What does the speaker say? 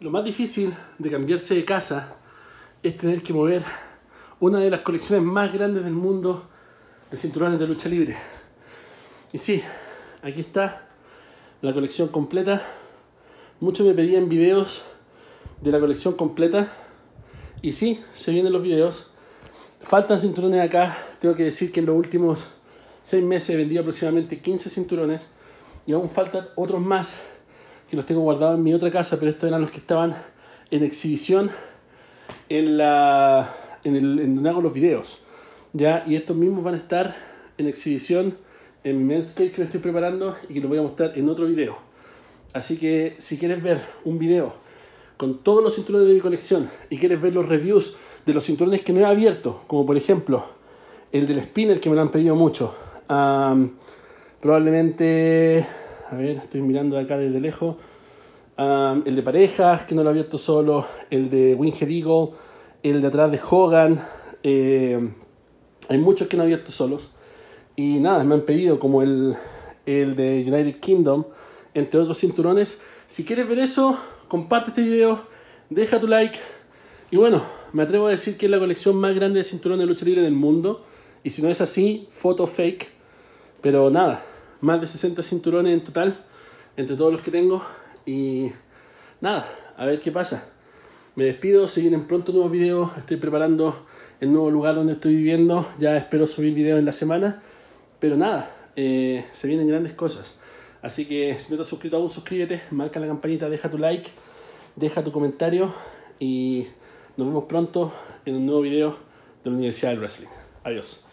Lo más difícil de cambiarse de casa es tener que mover una de las colecciones más grandes del mundo de cinturones de lucha libre. Y sí, aquí está la colección completa. Muchos me pedían videos de la colección completa. Y sí, se vienen los videos. Faltan cinturones acá. Tengo que decir que en los últimos 6 meses vendido aproximadamente 15 cinturones. Y aún faltan otros más que los tengo guardados en mi otra casa, pero estos eran los que estaban en exhibición en la en, el, donde hago los videos. ¿ya? Y estos mismos van a estar en exhibición en mi men's que me estoy preparando y que lo voy a mostrar en otro video. Así que si quieres ver un video con todos los cinturones de mi colección y quieres ver los reviews de los cinturones que no he abierto, como por ejemplo el del spinner que me lo han pedido mucho, probablemente a ver, estoy mirando acá desde lejos. el de parejas, que no lo he abierto solo. El de Winged Eagle. El de atrás de Hogan. Eh, hay muchos que no he abierto solos. Y nada, me han pedido como el, el de United Kingdom, entre otros cinturones. Si quieres ver eso, comparte este video, deja tu like. Y bueno, me atrevo a decir que es la colección más grande de cinturones de lucha libre del mundo. Y si no es así, foto fake. Pero nada, más de 60 cinturones en total, entre todos los que tengo. Y nada, a ver qué pasa. Me despido, se vienen pronto nuevos videos, estoy preparando el nuevo lugar donde estoy viviendo, ya espero subir videos en la semana. Pero nada, eh, se vienen grandes cosas. Así que si no te has suscrito aún, suscríbete, marca la campanita, deja tu like, deja tu comentario y nos vemos pronto en un nuevo video de la Universidad del Wrestling. Adiós.